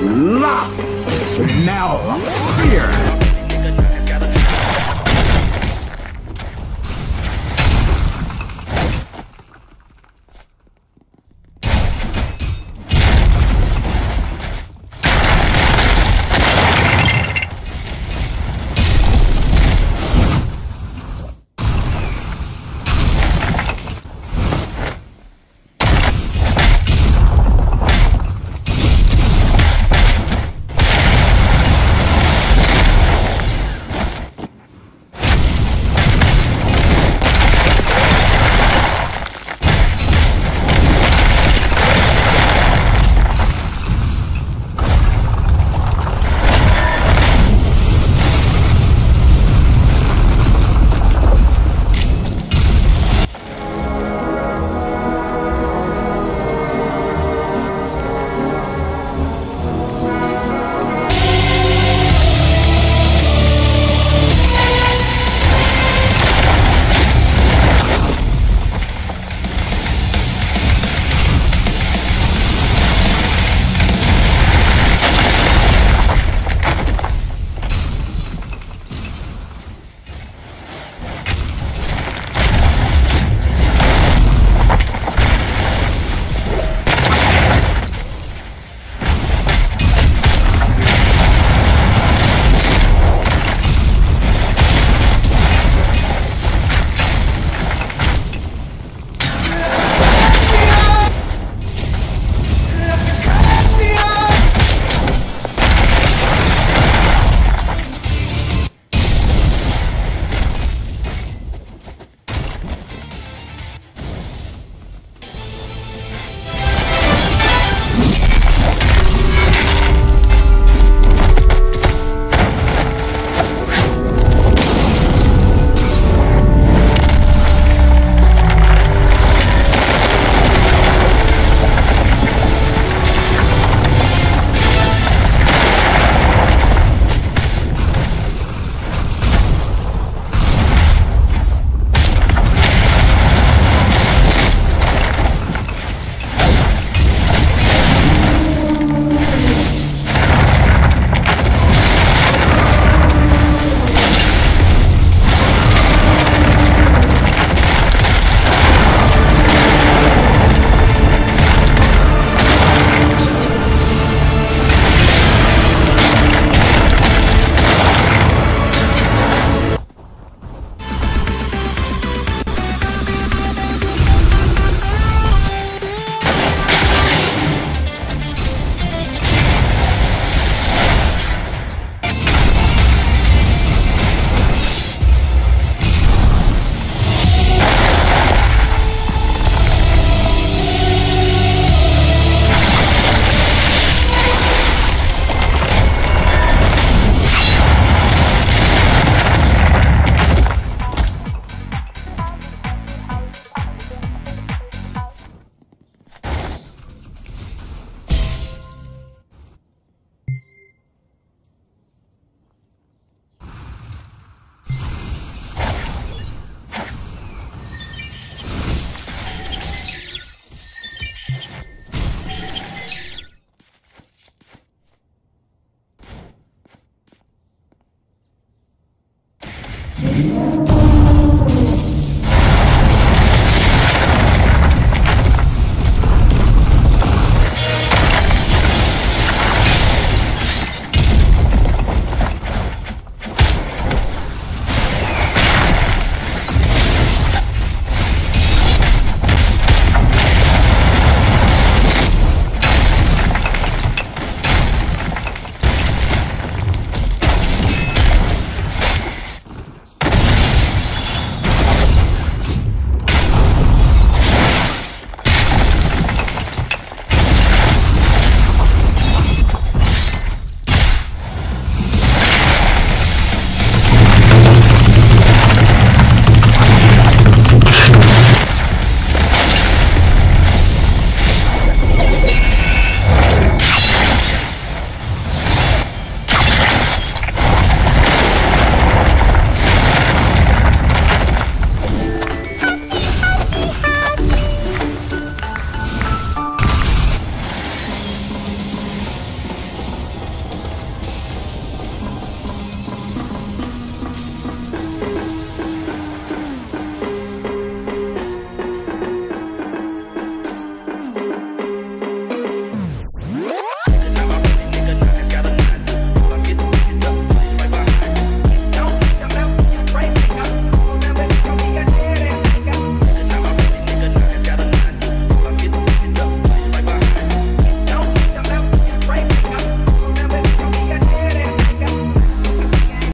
Love smell fear.